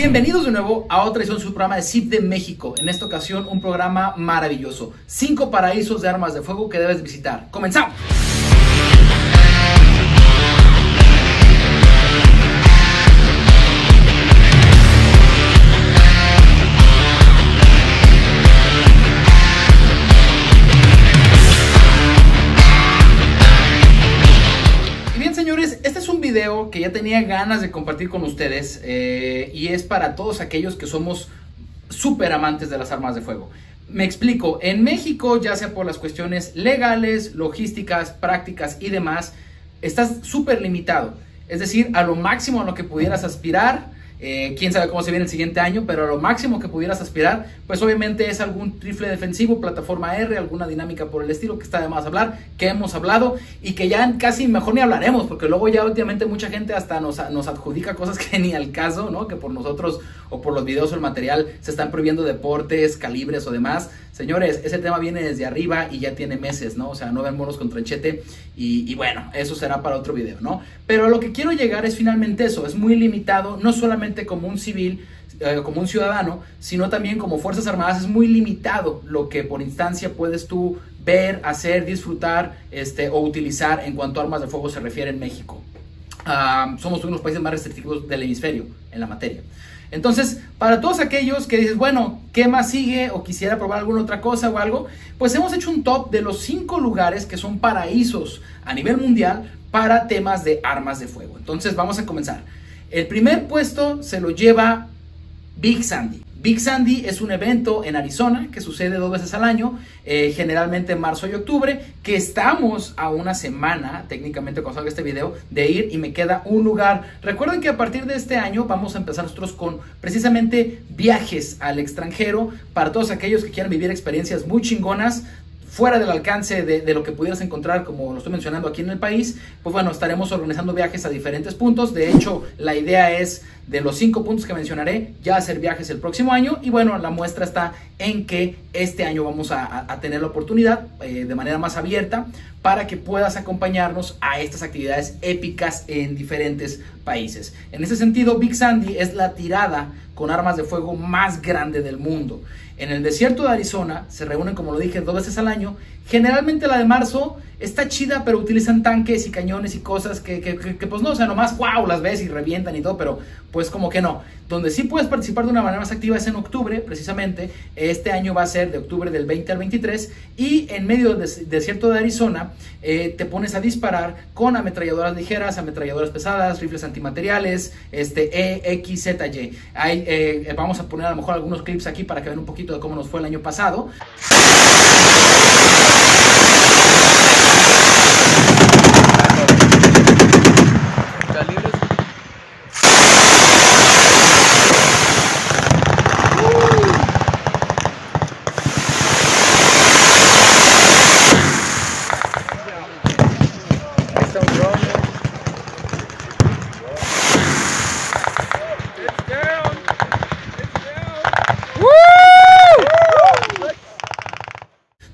Bienvenidos de nuevo a otra edición de su programa de CIP de México. En esta ocasión, un programa maravilloso. Cinco paraísos de armas de fuego que debes visitar. ¡Comenzamos! Video que ya tenía ganas de compartir con ustedes eh, y es para todos aquellos que somos súper amantes de las armas de fuego. Me explico, en México, ya sea por las cuestiones legales, logísticas, prácticas y demás, estás súper limitado. Es decir, a lo máximo a lo que pudieras aspirar, eh, quién sabe cómo se viene el siguiente año, pero lo máximo que pudieras aspirar, pues obviamente es algún rifle defensivo, plataforma R, alguna dinámica por el estilo que está de más hablar, que hemos hablado y que ya casi mejor ni hablaremos, porque luego ya últimamente mucha gente hasta nos, nos adjudica cosas que ni al caso, ¿no? Que por nosotros o por los videos o el material se están prohibiendo deportes, calibres o demás. Señores, ese tema viene desde arriba y ya tiene meses, ¿no? O sea, no ven monos con tranchete y, y bueno, eso será para otro video, ¿no? Pero a lo que quiero llegar es finalmente eso, es muy limitado, no solamente como un civil, eh, como un ciudadano, sino también como Fuerzas Armadas es muy limitado lo que por instancia puedes tú ver, hacer, disfrutar este, o utilizar en cuanto a armas de fuego se refiere en México. Ah, somos uno de los países más restrictivos del hemisferio en la materia. Entonces, para todos aquellos que dices, bueno, ¿qué más sigue? O quisiera probar alguna otra cosa o algo, pues hemos hecho un top de los cinco lugares que son paraísos a nivel mundial para temas de armas de fuego. Entonces, vamos a comenzar. El primer puesto se lo lleva Big Sandy. Big Sandy es un evento en Arizona que sucede dos veces al año, eh, generalmente en marzo y octubre, que estamos a una semana, técnicamente cuando salga este video, de ir y me queda un lugar. Recuerden que a partir de este año vamos a empezar nosotros con precisamente viajes al extranjero para todos aquellos que quieran vivir experiencias muy chingonas fuera del alcance de, de, lo que pudieras encontrar, como lo estoy mencionando aquí en el país, pues bueno, estaremos organizando viajes a diferentes puntos. De hecho, la idea es de los cinco puntos que mencionaré, ya hacer viajes el próximo año. Y bueno, la muestra está en que este año vamos a, tener la oportunidad eh, de manera más abierta para que puedas acompañarnos a estas actividades épicas en diferentes países. En ese sentido, Big Sandy es la tirada con armas de fuego más grande del mundo. En el desierto de Arizona se reúnen, como lo dije, dos veces al año. Generalmente la de marzo está chida, pero utilizan tanques y cañones y cosas que, que, que, que, pues no, o sea, nomás wow, las ves y revientan y todo, pero pues como que no. Donde sí puedes participar de una manera más activa es en octubre, precisamente. Este año va a ser de octubre del 20 al 23 y en medio del desierto de Arizona eh, te pones a disparar con ametralladoras ligeras, ametralladoras pesadas, rifles antimateriales, este EXZY. Hay, eh, vamos a poner a lo mejor algunos clips aquí para que vean un poquito de cómo nos fue el año pasado.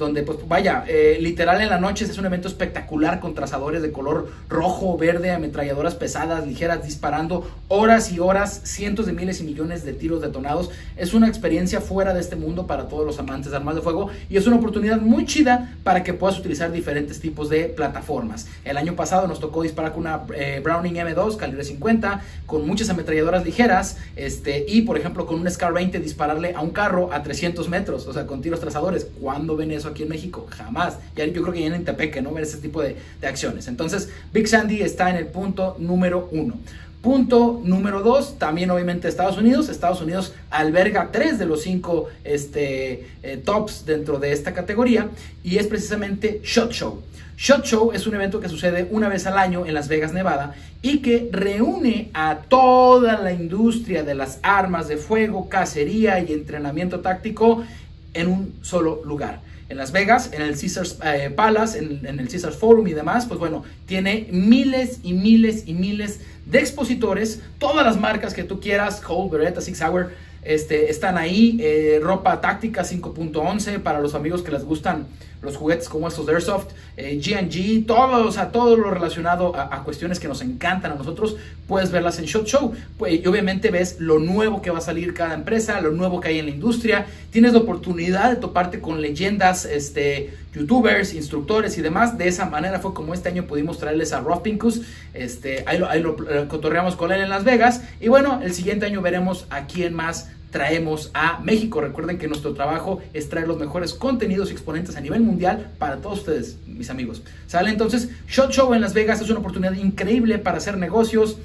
donde pues vaya, eh, literal en la noche es un evento espectacular con trazadores de color rojo, verde, ametralladoras pesadas, ligeras, disparando horas y horas, cientos de miles y millones de tiros detonados. Es una experiencia fuera de este mundo para todos los amantes de armas de fuego y es una oportunidad muy chida para que puedas utilizar diferentes tipos de plataformas. El año pasado nos tocó disparar con una eh, Browning M2 calibre 50 con muchas ametralladoras ligeras este, y por ejemplo con un Scar 20 dispararle a un carro a 300 metros, o sea, con tiros trazadores. ¿Cuándo ven eso aquí en México? Jamás. Yo creo que ya en Tepeque, ¿no? Ver ese tipo de, de acciones. Entonces, Big Sandy está en el punto número uno. Punto número dos, también obviamente Estados Unidos. Estados Unidos alberga tres de los cinco este, eh, tops dentro de esta categoría y es precisamente SHOT Show. SHOT Show es un evento que sucede una vez al año en Las Vegas, Nevada y que reúne a toda la industria de las armas de fuego, cacería y entrenamiento táctico en un solo lugar en Las Vegas, en el Caesars eh, Palace, en, el Caesars Forum y demás, pues bueno, tiene miles y miles y miles de expositores, todas las marcas que tú quieras, Colt, Beretta, Six Hour, este, están ahí, eh, ropa táctica 5.11 para los amigos que les gustan los juguetes como estos de Airsoft, G&G, todo, o sea, todo lo relacionado a, cuestiones que nos encantan a nosotros, puedes verlas en Shot Show. Pues, y obviamente ves lo nuevo que va a salir cada empresa, lo nuevo que hay en la industria. Tienes la oportunidad de toparte con leyendas, este, youtubers, instructores y demás. De esa manera fue como este año pudimos traerles a Rob Pinkus. Este, ahí lo, lo cotorreamos con él en Las Vegas. Y bueno, el siguiente año veremos a quién más traemos a México. Recuerden que nuestro trabajo es traer los mejores contenidos y exponentes a nivel mundial para todos ustedes, mis amigos. ¿Sale? Entonces, Shot Show en Las Vegas es una oportunidad increíble para hacer negocios,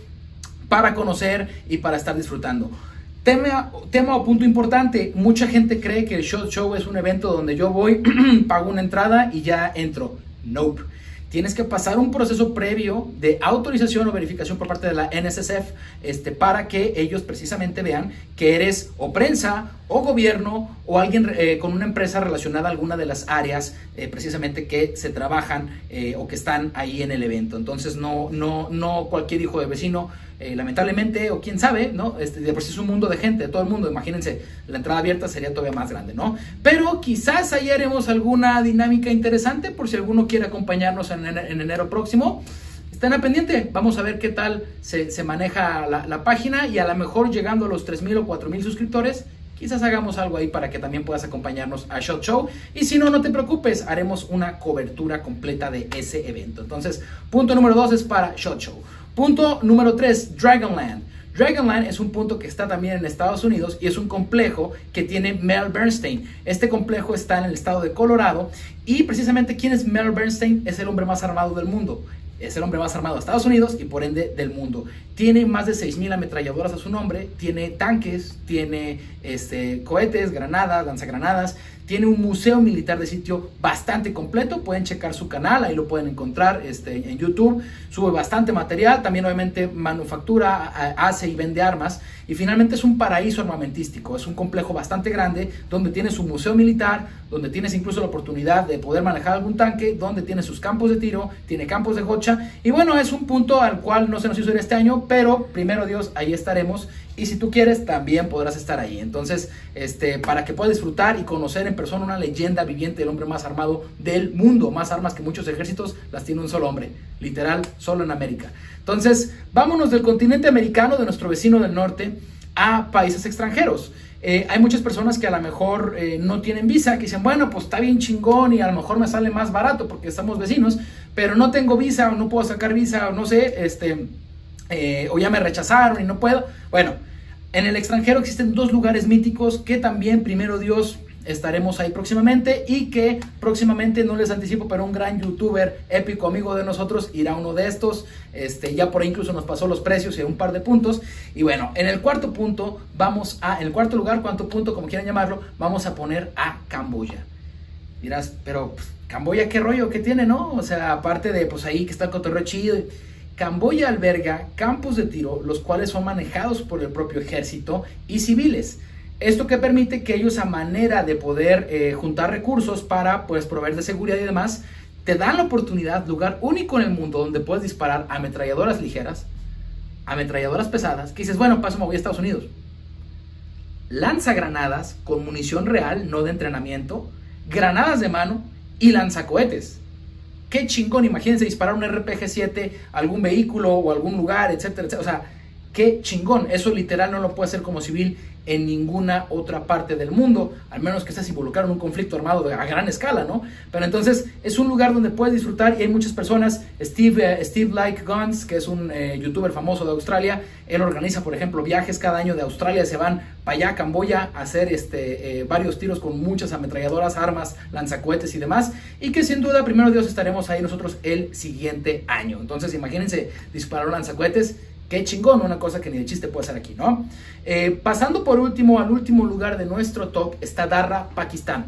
para conocer y para estar disfrutando. Tema, tema o punto importante, mucha gente cree que el Shot Show es un evento donde yo voy, pago una entrada y ya entro. Nope tienes que pasar un proceso previo de autorización o verificación por parte de la NSSF este, para que ellos precisamente vean que eres o prensa o gobierno o alguien eh, con una empresa relacionada a alguna de las áreas eh, precisamente que se trabajan eh, o que están ahí en el evento. Entonces no, no, no cualquier hijo de vecino lamentablemente, o quién sabe, ¿no? Este, de por sí es un mundo de gente, todo el mundo, imagínense, la entrada abierta sería todavía más grande, ¿no? Pero quizás ahí haremos alguna dinámica interesante por si alguno quiere acompañarnos en, enero próximo. Estén a pendiente, vamos a ver qué tal se, maneja la, la, página y a lo mejor llegando a los 3.000 o 4.000 suscriptores, quizás hagamos algo ahí para que también puedas acompañarnos a Shot Show. Y si no, no te preocupes, haremos una cobertura completa de ese evento. Entonces, punto número 2 es para Shot Show. Punto número 3, Dragonland. Dragonland es un punto que está también en Estados Unidos y es un complejo que tiene Mel Bernstein. Este complejo está en el estado de Colorado y precisamente quién es Mel Bernstein es el hombre más armado del mundo. Es el hombre más armado de Estados Unidos y por ende del mundo. Tiene más de 6.000 ametralladoras a su nombre, tiene tanques, tiene este, cohetes, granadas, lanzagranadas, tiene un museo militar de sitio bastante completo. Pueden checar su canal, ahí lo pueden encontrar este, en YouTube. Sube bastante material. También, obviamente, manufactura, hace y vende armas. Y finalmente es un paraíso armamentístico. Es un complejo bastante grande donde tiene su museo militar, donde tienes incluso la oportunidad de poder manejar algún tanque, donde tiene sus campos de tiro, tiene campos de Y bueno, es un punto al cual no se nos hizo ir este año, pero primero Dios, ahí estaremos y si tú quieres, también podrás estar ahí. Entonces, este, para que puedas disfrutar y conocer en persona una leyenda viviente del hombre más armado del mundo. Más armas que muchos ejércitos las tiene un solo hombre. Literal, solo en América. Entonces, vámonos del continente americano, de nuestro vecino del norte, a países extranjeros. Eh, hay muchas personas que a lo mejor eh, no tienen visa, que dicen, bueno, pues está bien chingón y a lo mejor me sale más barato porque estamos vecinos, pero no tengo visa o no puedo sacar visa o no sé, este eh, o ya me rechazaron y no puedo. Bueno, en el extranjero existen dos lugares míticos que también, primero Dios, estaremos ahí próximamente y que próximamente, no les anticipo, pero un gran youtuber épico amigo de nosotros irá uno de estos. Este, ya por ahí incluso nos pasó los precios y un par de puntos. Y bueno, en el cuarto punto vamos a, en el cuarto lugar, cuarto punto, como quieran llamarlo, vamos a poner a Camboya. Dirás, pero pues, Camboya, ¿qué rollo? ¿Qué tiene, no? O sea, aparte de, pues ahí que está el cotorreo chido. Camboya alberga campos de tiro, los cuales son manejados por el propio ejército y civiles. Esto que permite que ellos a manera de poder eh, juntar recursos para pues proveer de seguridad y demás, te dan la oportunidad, lugar único en el mundo donde puedes disparar ametralladoras ligeras, ametralladoras pesadas, que dices, bueno, paso me voy a Estados Unidos. Lanzagranadas con munición real, no de entrenamiento, granadas de mano y lanzacohetes. Qué chingón, imagínense disparar un RPG-7 a algún vehículo o algún lugar, etcétera, etcétera. O sea, qué chingón. Eso literal no lo puede hacer como civil en ninguna otra parte del mundo, al menos que estés involucrado en un conflicto armado a gran escala, ¿no? Pero entonces es un lugar donde puedes disfrutar y hay muchas personas, Steve, eh, Steve Like Guns, que es un eh, youtuber famoso de Australia, él organiza, por ejemplo, viajes cada año de Australia, se van para allá a Camboya a hacer este, eh, varios tiros con muchas ametralladoras, armas, lanzacohetes y demás, y que sin duda, primero Dios, estaremos ahí nosotros el siguiente año. Entonces, imagínense disparar lanzacohetes Qué chingón, una cosa que ni de chiste puede ser aquí, ¿no? Eh, pasando por último al último lugar de nuestro top está Darra, Pakistán.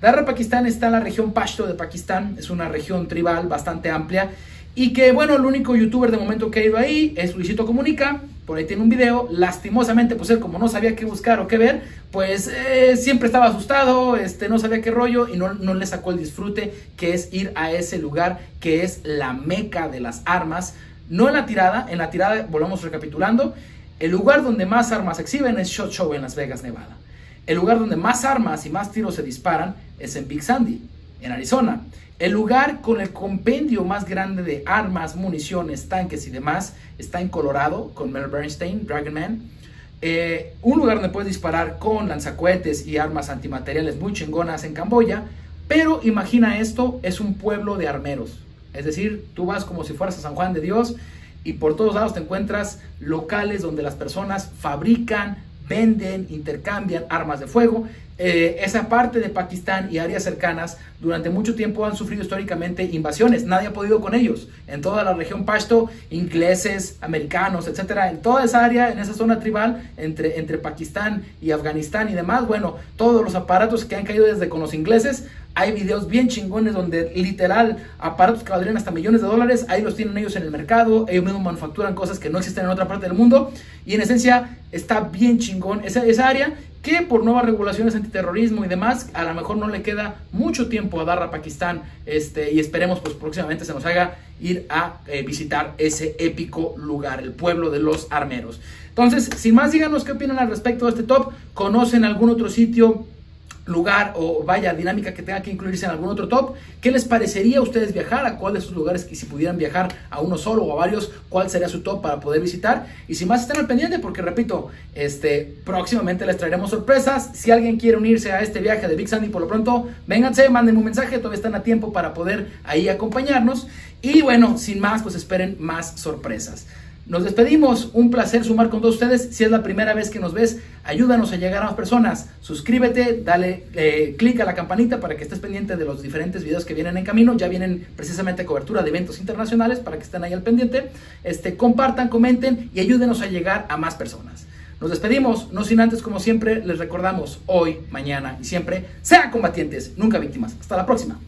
Darra, Pakistán está en la región Pashto de Pakistán, es una región tribal bastante amplia y que, bueno, el único youtuber de momento que ha ido ahí es Luisito Comunica, por ahí tiene un video, lastimosamente, pues él como no sabía qué buscar o qué ver, pues eh, siempre estaba asustado, este, no sabía qué rollo y no, no le sacó el disfrute que es ir a ese lugar que es la meca de las armas, no en la tirada, en la tirada, volvamos recapitulando, el lugar donde más armas exhiben es Shot Show en Las Vegas, Nevada. El lugar donde más armas y más tiros se disparan es en Big Sandy. en Arizona. El lugar con el compendio más grande de armas, municiones, tanques y demás está en Colorado, con Mel Bernstein, Dragon Man. Eh, un lugar donde puedes disparar con lanzacohetes y armas antimateriales muy chingonas en Camboya. Pero imagina esto, es un pueblo de armeros. Es decir, tú vas como si fueras a San Juan de Dios y por todos lados te encuentras locales donde las personas fabrican, venden, intercambian armas de fuego. Eh, esa parte de Pakistán y áreas cercanas durante mucho tiempo han sufrido históricamente invasiones. Nadie ha podido con ellos. En toda la región Pashto, ingleses, americanos, etcétera, en toda esa área, en esa zona tribal entre, entre Pakistán y Afganistán y demás, bueno, todos los aparatos que han caído desde con los ingleses hay videos bien chingones donde literal aparatos que valdrían hasta millones de dólares, ahí los tienen ellos en el mercado, ellos mismos manufacturan cosas que no existen en otra parte del mundo y en esencia está bien chingón esa, esa área que por nuevas regulaciones antiterrorismo y demás, a lo mejor no le queda mucho tiempo a dar a Pakistán este, y esperemos pues próximamente se nos haga ir a eh, visitar ese épico lugar, el pueblo de los armeros. Entonces, sin más, díganos qué opinan al respecto de este top, conocen algún otro sitio lugar o vaya dinámica que tenga que incluirse en algún otro top. ¿Qué les parecería a ustedes viajar? ¿A cuál de esos lugares? Y si pudieran viajar a uno solo o a varios, ¿cuál sería su top para poder visitar? Y si más están al pendiente, porque repito, este, próximamente les traeremos sorpresas. Si alguien quiere unirse a este viaje de Big Sandy, por lo pronto, vénganse, manden un mensaje, todavía están a tiempo para poder ahí acompañarnos. Y bueno, sin más, pues esperen más sorpresas. Nos despedimos, un placer sumar con todos ustedes. Si es la primera vez que nos ves, ayúdanos a llegar a más personas. Suscríbete, dale eh, clic a la campanita para que estés pendiente de los diferentes videos que vienen en camino. Ya vienen precisamente cobertura de eventos internacionales para que estén ahí al pendiente. Este, compartan, comenten y ayúdenos a llegar a más personas. Nos despedimos, no sin antes, como siempre, les recordamos hoy, mañana y siempre, sean combatientes, nunca víctimas. Hasta la próxima.